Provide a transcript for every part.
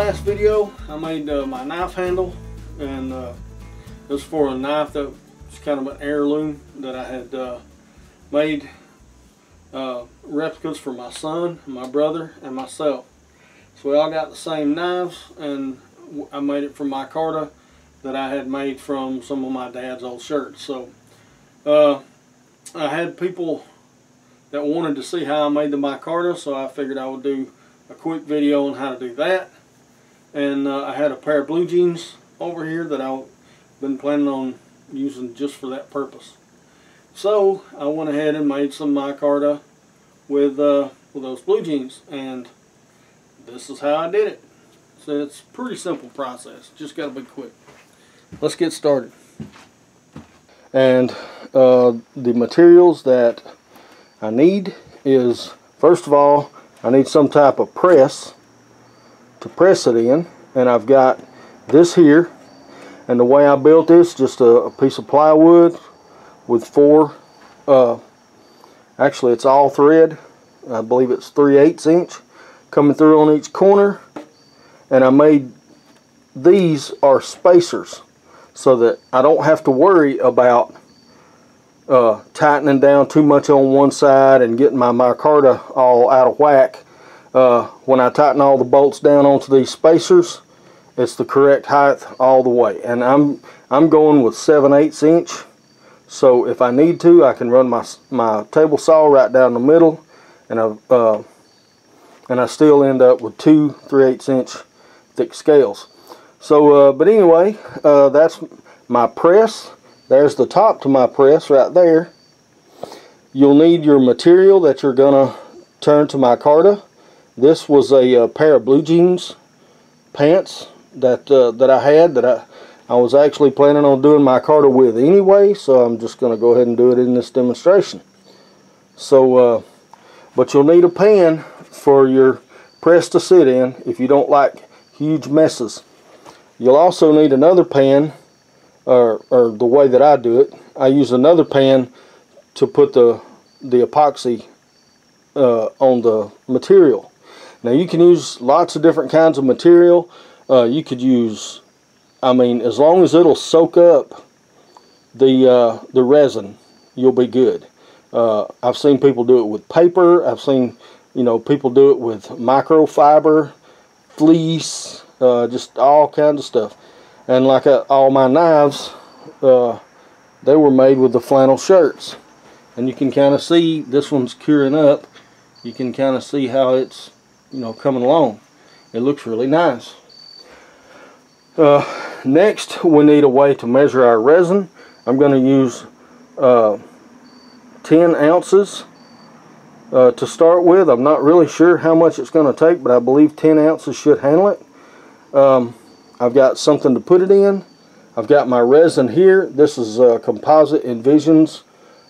Last video, I made uh, my knife handle, and uh, it was for a knife that was kind of an heirloom that I had uh, made uh, replicas for my son, my brother, and myself. So we all got the same knives, and I made it from my micarta that I had made from some of my dad's old shirts. So uh, I had people that wanted to see how I made the micarta, so I figured I would do a quick video on how to do that. And uh, I had a pair of blue jeans over here that I've been planning on using just for that purpose. So I went ahead and made some micarta with, uh, with those blue jeans and this is how I did it. So it's a pretty simple process. Just got to be quick. Let's get started. And uh, the materials that I need is first of all I need some type of press to press it in and I've got this here. And the way I built this just a, a piece of plywood with four uh, actually it's all thread. I believe it's 3 8 inch coming through on each corner. And I made these are spacers so that I don't have to worry about uh, tightening down too much on one side and getting my micarta all out of whack. Uh, when I tighten all the bolts down onto these spacers, it's the correct height all the way. And I'm I'm going with 7 8 inch. So if I need to, I can run my my table saw right down the middle, and I uh, and I still end up with two 3 8 inch thick scales. So, uh, but anyway, uh, that's my press. There's the top to my press right there. You'll need your material that you're going to turn to my micarta. This was a, uh, pair of blue jeans pants that uh, that I had that I, I was actually planning on doing micarta with anyway, so I'm just going to go ahead and do it in this demonstration. So, uh, but you'll need a pan for your press to sit in if you don't like huge messes. You'll also need another pan or, or the way that I do it, I use another pan to put the, the epoxy uh, on the material. Now you can use lots of different kinds of material. Uh, you could use, I mean, as long as it'll soak up the, uh, the resin, you'll be good. Uh, I've seen people do it with paper. I've seen, you know, people do it with microfiber, fleece, uh, just all kinds of stuff and like uh, all my knives uh, they were made with the flannel shirts and you can kind of see this one's curing up you can kind of see how it's you know coming along it looks really nice uh, next we need a way to measure our resin I'm going to use uh, 10 ounces uh, to start with I'm not really sure how much it's going to take but I believe 10 ounces should handle it um, I've got something to put it in. I've got my resin here. This is uh, Composite Envisions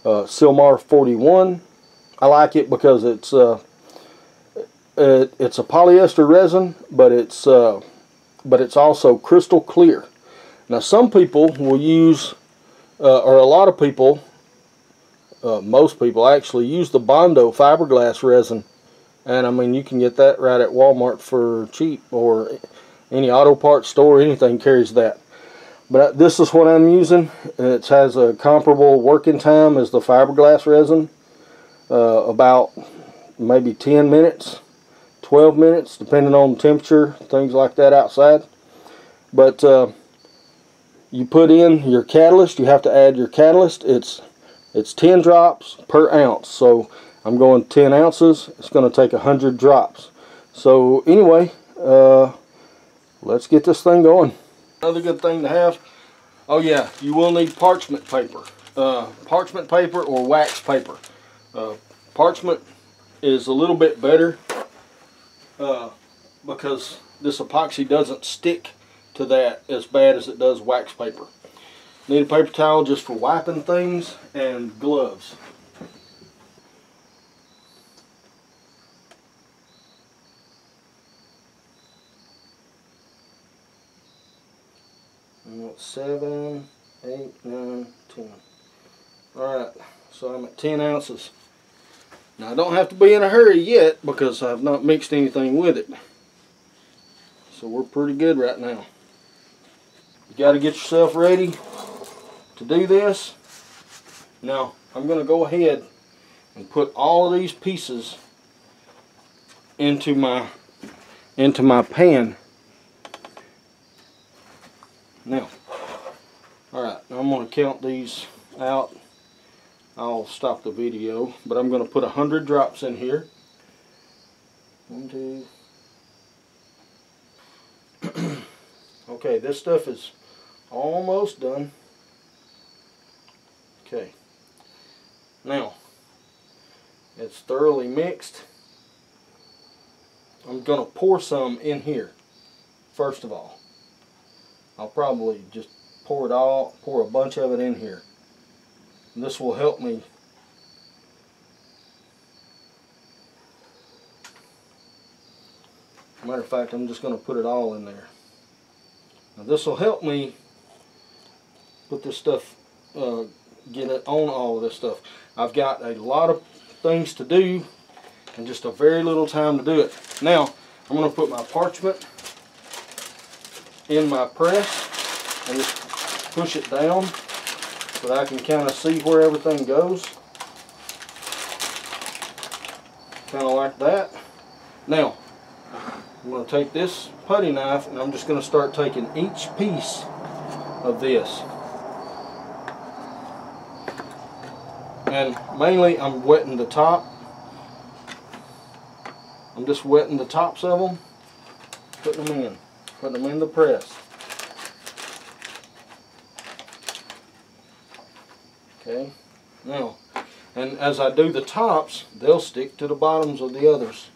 uh, Silmar 41. I like it because it's uh, it, it's a polyester resin, but it's uh, but it's also crystal clear. Now some people will use, uh, or a lot of people, uh, most people actually use the Bondo fiberglass resin, and I mean you can get that right at Walmart for cheap or any auto parts store, anything carries that. But this is what I'm using. It has a comparable working time as the fiberglass resin. Uh, about maybe 10 minutes, 12 minutes, depending on the temperature, things like that outside. But uh, you put in your catalyst, you have to add your catalyst. It's it's 10 drops per ounce. So I'm going 10 ounces. It's going to take 100 drops. So anyway, uh, let's get this thing going. Another good thing to have, oh yeah, you will need parchment paper. Uh, parchment paper or wax paper. Uh, parchment is a little bit better uh, because this epoxy doesn't stick to that as bad as it does wax paper. Need a paper towel just for wiping things and gloves. 7, 8, 9, 10. Alright, so I'm at 10 ounces. Now I don't have to be in a hurry yet because I've not mixed anything with it. So we're pretty good right now. You got to get yourself ready to do this. Now, I'm going to go ahead and put all of these pieces into my into my pan. Now, all right, I'm going to count these out. I'll stop the video, but I'm going to put a hundred drops in here. One, two. okay, this stuff is almost done. Okay. Now, it's thoroughly mixed. I'm going to pour some in here, first of all. I'll probably just pour it all, pour a bunch of it in here. This will help me Matter of fact, I'm just going to put it all in there. Now this will help me put this stuff, uh, get it on all of this stuff. I've got a lot of things to do and just a very little time to do it. Now, I'm going to put my parchment in my press and just push it down so that I can kind of see where everything goes. Kind of like that. Now, I'm going to take this putty knife and I'm just going to start taking each piece of this. And mainly I'm wetting the top. I'm just wetting the tops of them, putting them in, putting them in the press. Okay, now, and as I do the tops, they'll stick to the bottoms of the others.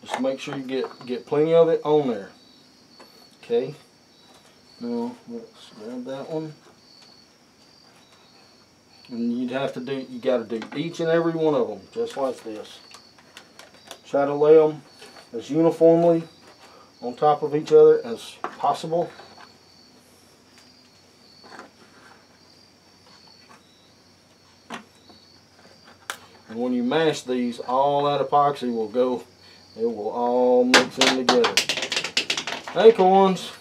Just make sure you get, get plenty of it on there. Okay. Now, let's grab that one. And you'd have to do, you got to do each and every one of them, just like this. Try to lay them as uniformly on top of each other as possible. And when you mash these, all that epoxy will go it will all mix in together. Acorns.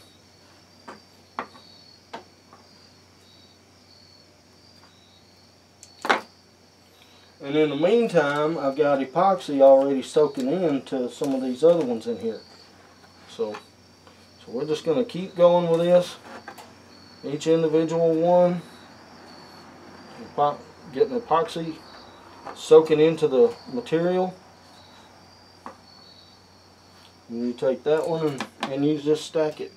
And in the meantime, I've got epoxy already soaking into some of these other ones in here. So, so we're just going to keep going with this. Each individual one. Getting epoxy soaking into the material. And you take that one and, you just stack it.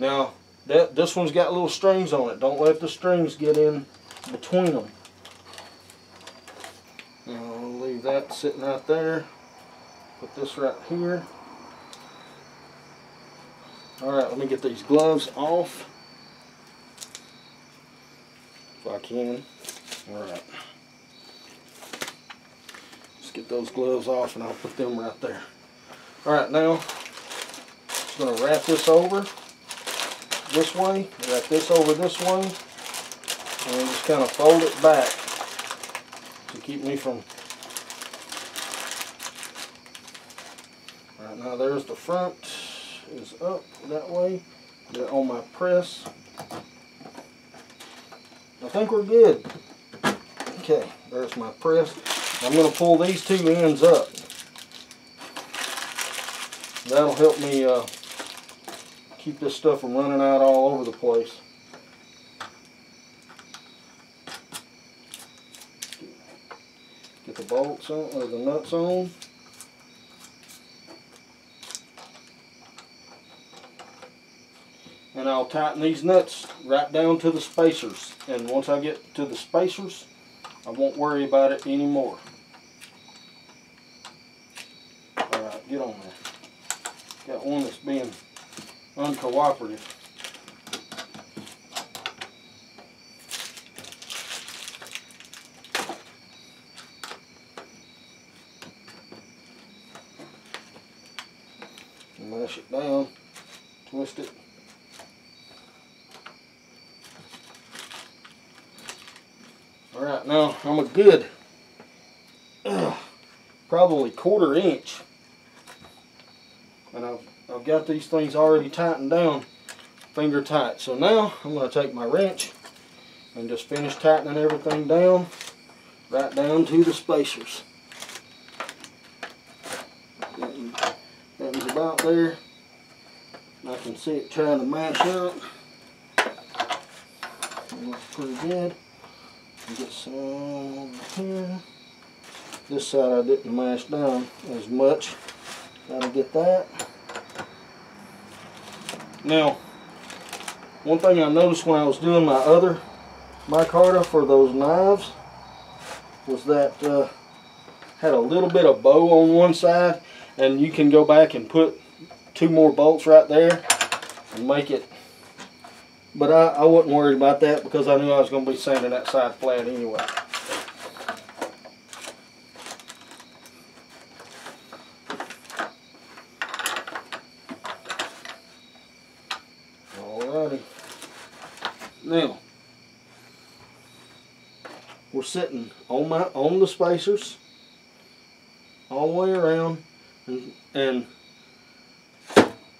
Now, that this one's got little strings on it. Don't let the strings get in between them. I'll leave that sitting right there. Put this right here. Alright, let me get these gloves off. If I can. Alright. Let's get those gloves off and I'll put them right there. Alright, now, just going to wrap this over this way, wrap this over this way, and just kind of fold it back to keep me from... now there's the front is up that way, on my press. I think we're good. Okay, there's my press. I'm going to pull these two ends up that'll help me uh, keep this stuff from running out all over the place. Get the bolts on, or the nuts on. I'll tighten these nuts right down to the spacers. And once I get to the spacers, I won't worry about it anymore. Alright, get on there. Got one that's being uncooperative. Mash it down, twist it. All right, now I'm a good, uh, probably quarter inch. And I've, I've got these things already tightened down, finger tight. So now I'm going to take my wrench and just finish tightening everything down, right down to the spacers. That was about there. I can see it trying to mash up. It looks pretty good. Get some here. This side I didn't mash down as much. Gotta get that. Now, one thing I noticed when I was doing my other micarta for those knives was that uh, had a little bit of bow on one side and you can go back and put two more bolts right there and make it but I, I wasn't worried about that because I knew I was going to be sanding that side flat anyway. Alrighty. Now, we're sitting on my on the spacers all the way around and, and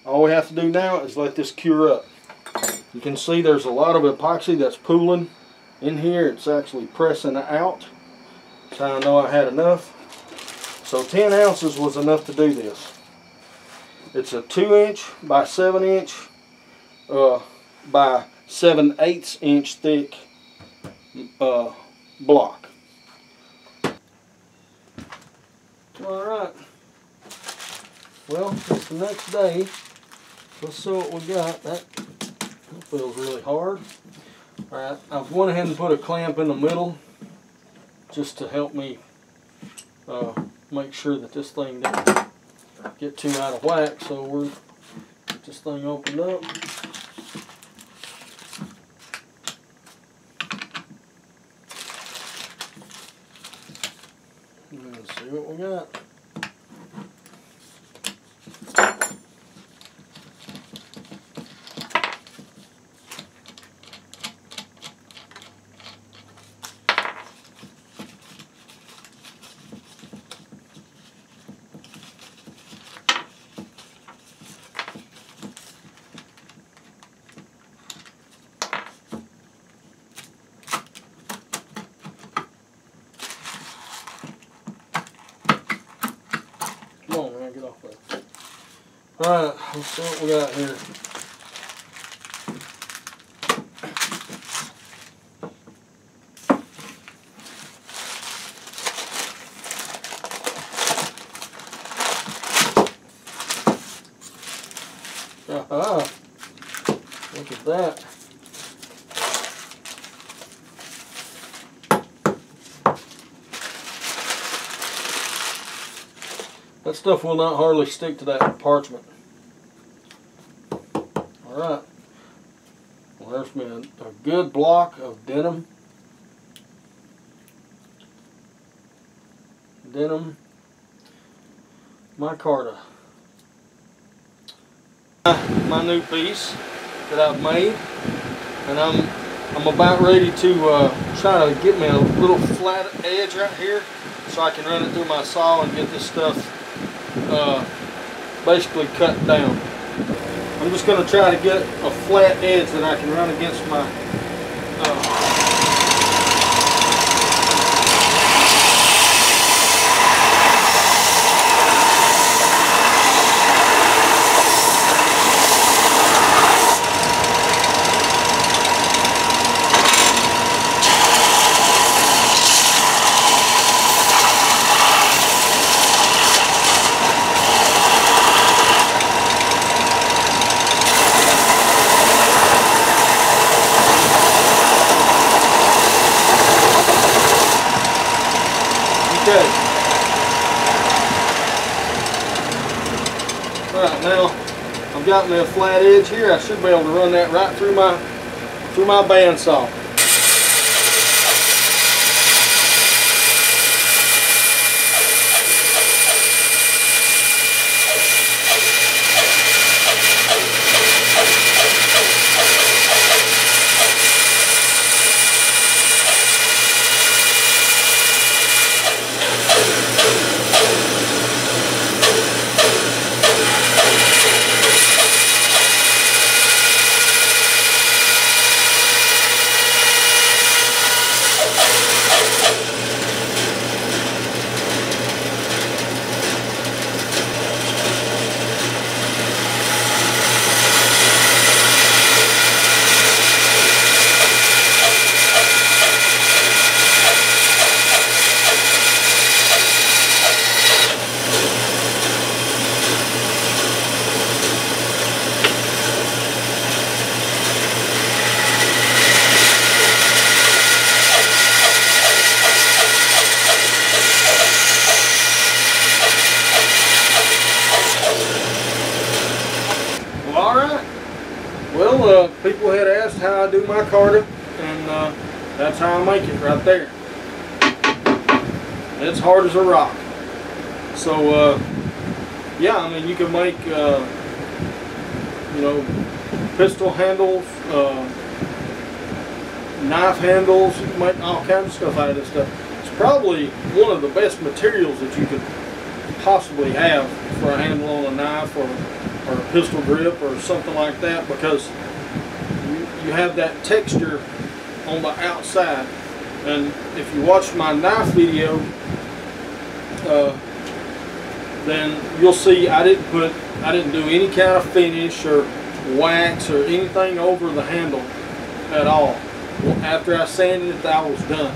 all we have to do now is let this cure up. You can see there's a lot of epoxy that's pooling in here. It's actually pressing out. So I know I had enough. So 10 ounces was enough to do this. It's a 2 inch by 7 inch uh, by 7 eighths inch thick uh, block. Alright. Well, it's the next day. Let's see what we got. That feels really hard. Alright, I've went ahead and put a clamp in the middle just to help me uh, make sure that this thing doesn't get too out of whack. So we're get this thing opened up. Let's see what we got. Alright, let's see what we got here. Aha! Look at that. That stuff will not hardly stick to that parchment. Alright. There's a, a good block of denim. Denim micarta. My new piece that I've made and I'm I'm about ready to uh, try to get me a little flat edge right here so I can run it through my saw and get this stuff uh, basically cut down. I'm just going to try to get a flat edge that I can run against my uh, Okay. Right now, I've got me a flat edge here. I should be able to run that right through my through my bandsaw. I do micarta, and uh, that's how I make it right there. It's hard as a rock. So, uh, yeah, I mean, you can make, uh, you know, pistol handles, uh, knife handles, you can make all kinds of stuff out of this stuff. It's probably one of the best materials that you could possibly have for a handle on a knife or, or a pistol grip or something like that because you, have that texture on the outside. And if you watch my knife video, uh, then you'll see I didn't put, I didn't do any kind of finish or wax or anything over the handle at all. After I sanded it, I was done.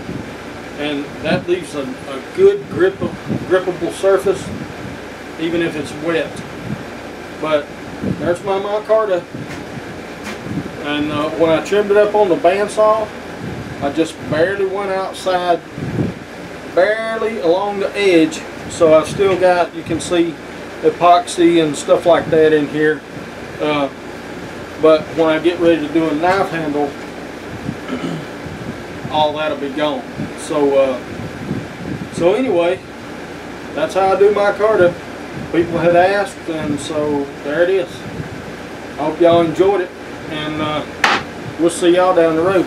And that leaves a, a good grip, grippable surface, even if it's wet. But there's my micarta. And uh, when I trimmed it up on the bandsaw, I just barely went outside, barely along the edge. So I still got, you can see epoxy and stuff like that in here. Uh, but when I get ready to do a knife handle, all that'll be gone. So, uh, so anyway, that's how I do micarta. People had asked, and so there it is. I hope y'all enjoyed it, and uh, we'll see y'all down the road.